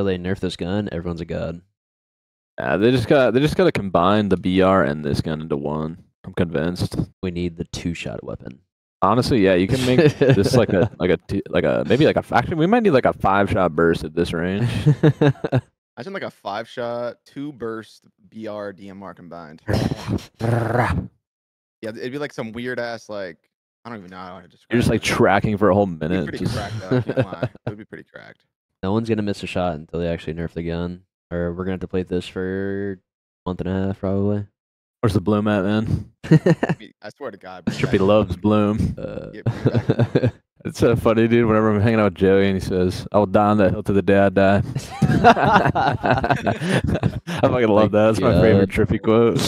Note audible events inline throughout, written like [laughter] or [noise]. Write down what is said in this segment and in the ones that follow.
until they nerf this gun, everyone's a god. Yeah, they just got they just got to combine the BR and this gun into one. I'm convinced. We need the two shot weapon. Honestly, yeah, you can make this like a like a [laughs] t- like a maybe like a actually we might need like a five shot burst at this range. [laughs] Imagine like a five shot, two burst BR DMR combined. [laughs] Yeah, it'd be like some weird ass like I don't even know how to describe. You're just like it. tracking for a whole It'd be minute. pretty just- cracked though. I can't lie. It would be pretty cracked. No one's gonna miss a shot until they actually nerf the gun. Or we're gonna have to play this for a month and a half probably. Where's the bloom at, man? [laughs] I, swear to God. Trippy loves bloom. Uh, Yeah, [laughs] It's so funny, dude. Whenever I'm hanging out with Joey and he says, "I will die on that hill to the day I die," [laughs] I fucking love that. That's my favorite Trippy quote.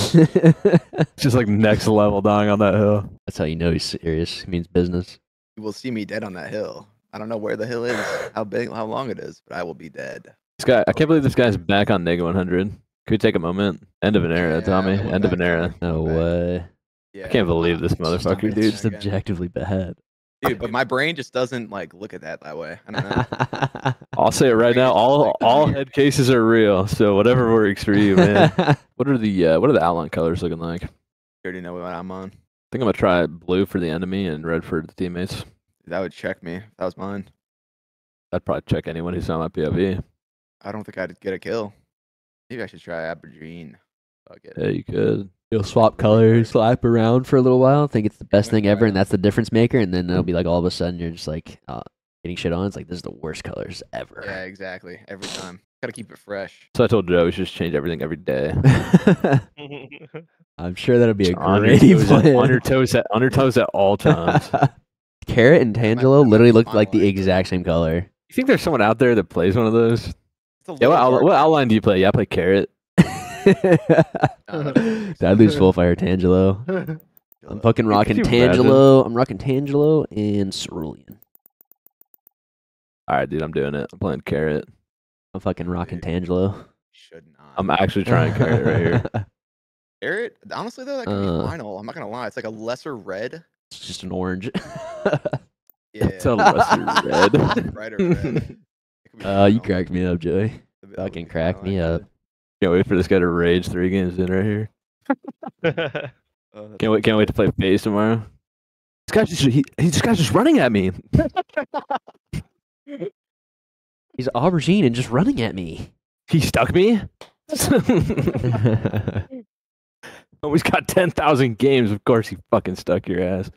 Just like next level dying on that hill. That's how you know he's serious. He means business. You will see me dead on that hill. I don't know where the hill is, how big, how long it is, but I will be dead. This guy, I can't believe this guy's back on Nega 100. Could we take a moment? End of an era, Yeah, Tommy. End of an era. No Okay. way. Yeah, I can't believe this motherfucker, dude. It's objectively bad. Dude, but my brain just doesn't like look at that that way. I don't know. [laughs] I'll say it right now. All all [laughs] head cases are real. So whatever works for you, man. [laughs] what are the uh, what are the outline colors looking like? You already know what I'm on. I think I'm gonna try blue for the enemy and red for the teammates. That would check me. If that was mine. I'd probably check anyone who saw my POV. I don't think I'd get a kill. Maybe I should try Aberdeen. Fuck it. Yeah, you could. You'll swap colors, slap around for a little while, think it's the best thing ever, and that's the difference maker, and then it'll be like all of a sudden you're just like uh, getting shit on. It's like this is the worst colors ever. Yeah, exactly. Every time. Gotta keep it fresh. So I told Joe we should just change everything every day. [laughs] [laughs] I'm sure that'll be a on, your great toes at, plan. on your toes at on your toes at all times. [laughs] Carrot and Tangelo that literally looked like the exact same color. you think there's someone out there that plays one of those? Yeah, what, little out- what outline do you play? Yeah, I play carrot. [laughs] [laughs] I'd lose full fire Tangelo. [laughs] I'm fucking rocking you? Tangelo. I'm rocking Tangelo and Cerulean. All right, dude, I'm doing it. I'm playing carrot. I'm fucking rocking Dude. Tangelo. Should not. I'm actually trying carrot right here. Carrot. Honestly though, that could Uh. be final. I'm not gonna lie. It's like a lesser red. It's just an orange. [laughs] Yeah. It's a lesser red. Brighter red. It could be [laughs] uh, you final. cracked me up, Joey. That would Fucking be crack me up. Can't wait for this guy to rage three games in right here. [laughs] Oh, Can't wait. Can't wait to play FaZe tomorrow. This guy's just he, he this guy's just running at me. He's aubergine and just running at me. He stuck me. Oh, he's got ten thousand games. Of course, he fucking stuck your ass.